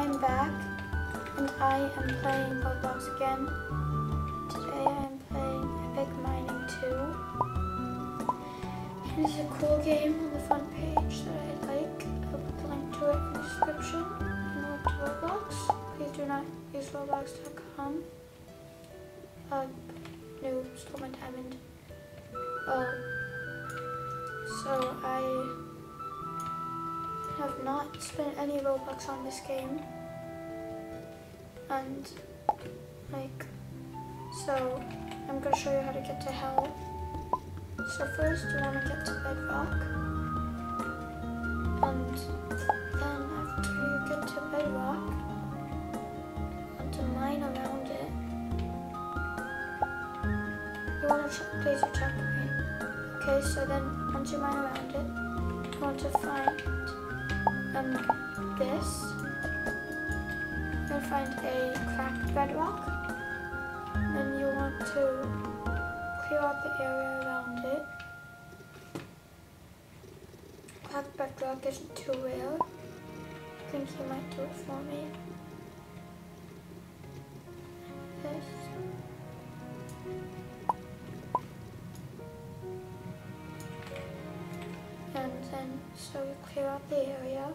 I'm back and I am playing Roblox again. Today I'm playing Epic Mining 2. It is a cool game on the front page that I like. I'll put the link to it in the description a link to Roblox. Please do not use roblox.com. Uh, no, stole my diamond. Well, so I have not spent any Robux on this game. And, like, so I'm gonna show you how to get to hell. So first you wanna get to bedrock. And then after you get to bedrock, you want to mine around it. You wanna ch- place your checkpoint. Okay, so then once you mine around it, you want to find um, this. You'll find a cracked bedrock. Then you want to clear out the area around it. Cracked bedrock isn't too rare. I think you might do it for me. This. And then, so you clear out the area.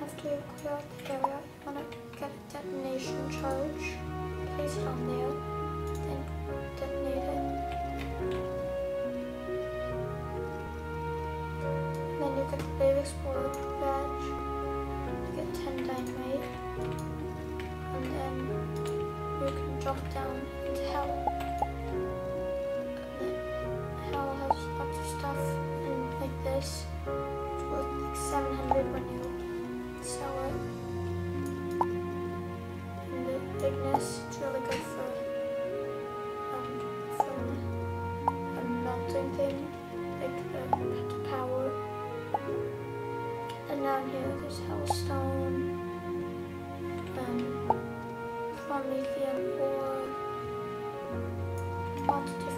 After you clear out the area, you want to get a detonation charge, place it on there, then detonate it. Then you get the Brave Explorer badge, you get 10 dynamite, and then you can jump down into hell. And then hell has lots of stuff in like this. It's worth like 700 when you sell it. And the bigness, it's really good for um for a melting thing, like the, the power. And down here there's hellstone, um, promethium ore, lots of different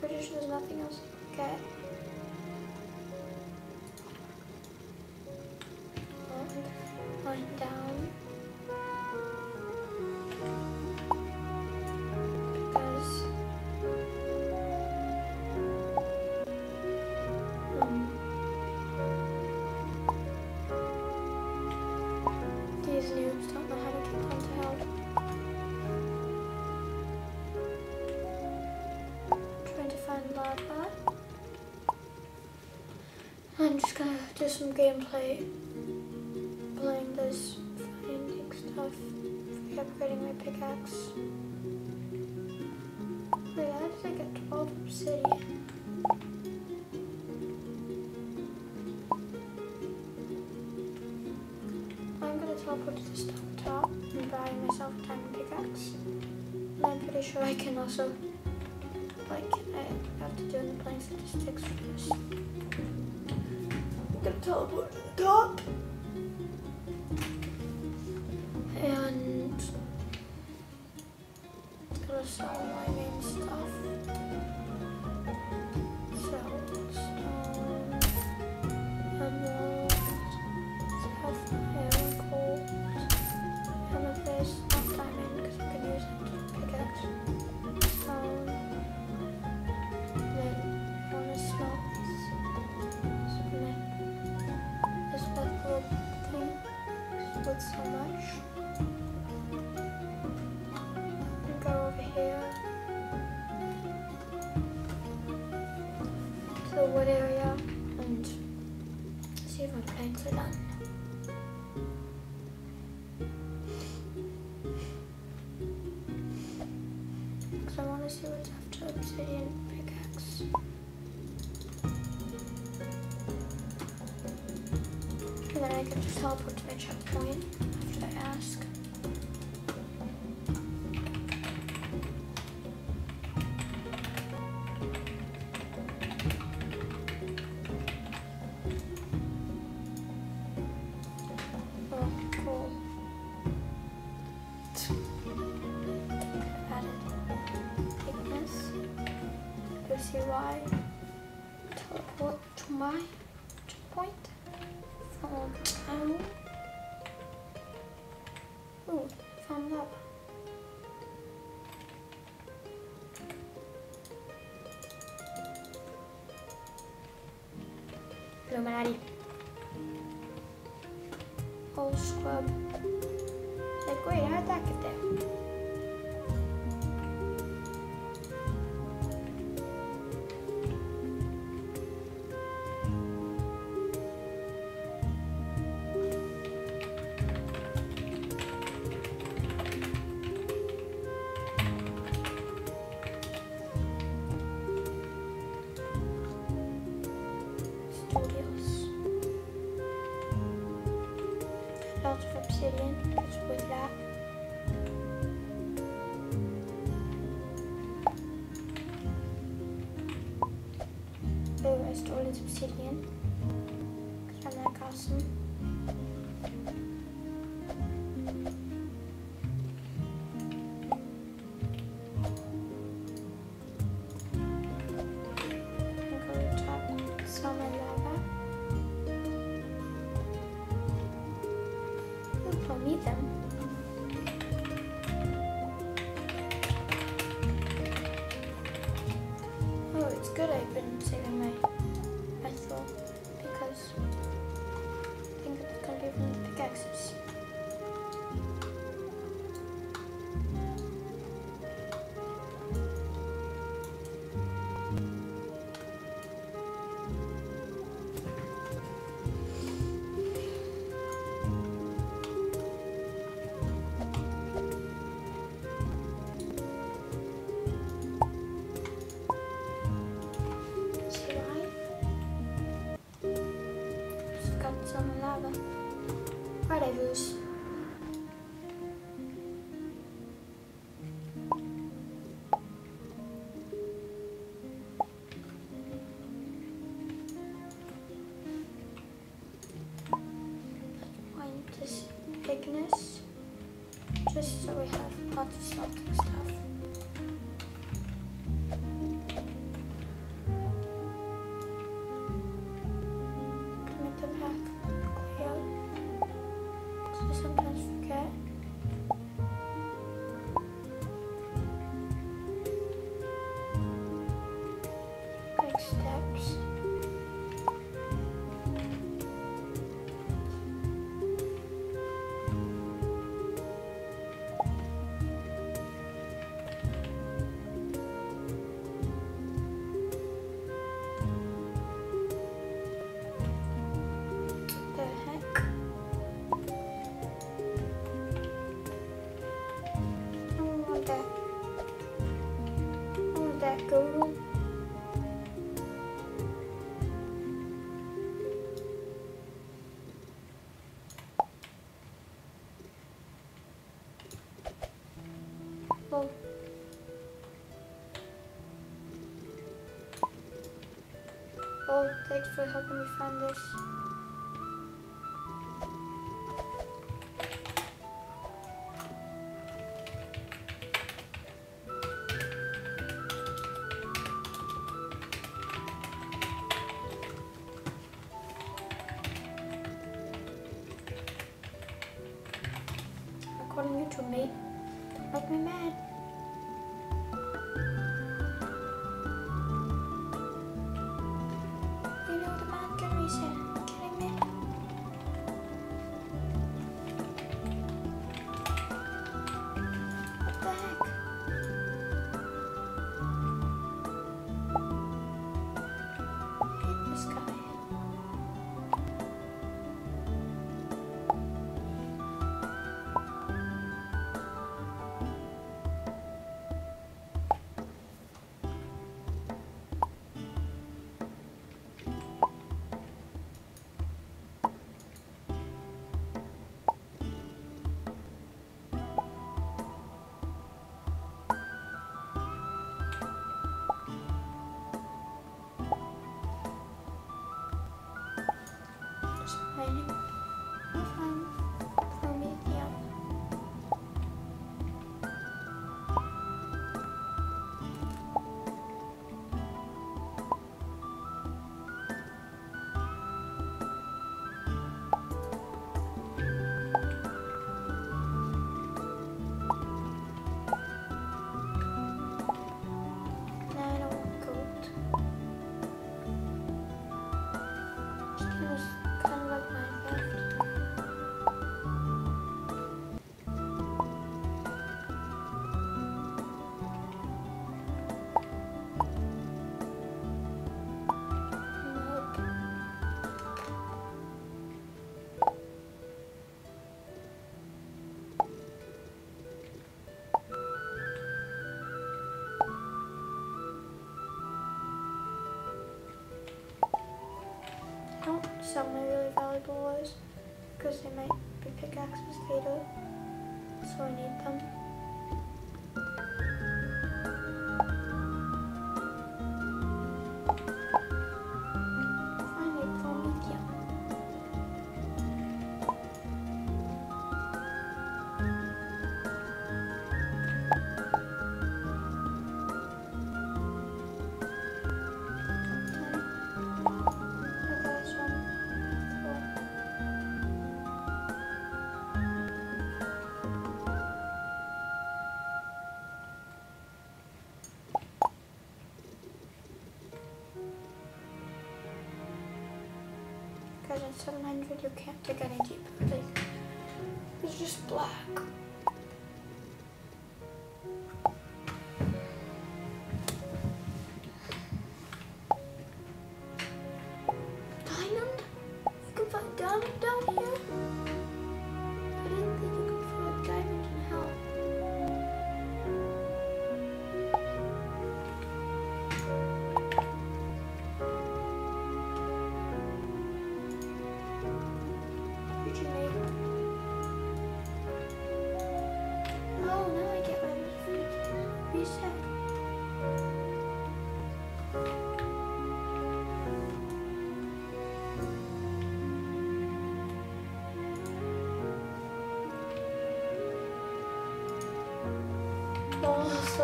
Pretty sure there's nothing else to I'm just gonna do some gameplay playing this, finding stuff, upgrading my pickaxe. Wait, how did I get 12 obsidian? I'm gonna teleport to this top top and buy myself a diamond pickaxe. And I'm pretty sure I can also, like, I have to do the playing statistics for this. I'm gonna teleport to the top. Wood area and see if my planks are done. Because I want to see what's after obsidian pickaxe. And then I can just teleport to my checkpoint Illuminati. Whole scrub. Like, wait, how'd that get there? installed is Obsidian. just so we have lots of stuff. go. Oh. Oh, thanks for helping me find this. Amen. some my really valuable ones because they might be pickaxes later, so I need them. At 700, you can't dig any deeper. Like, it's just black.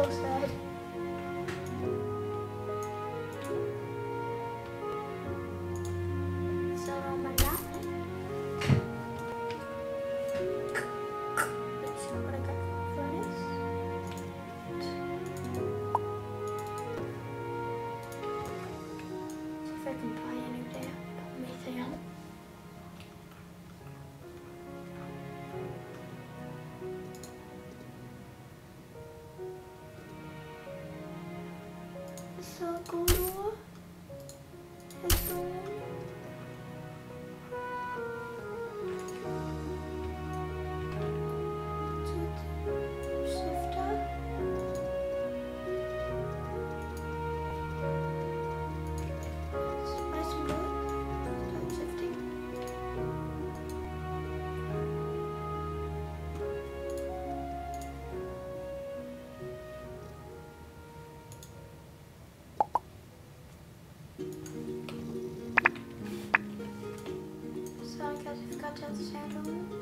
so sad. さく Just shadow.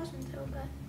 hasn't though, but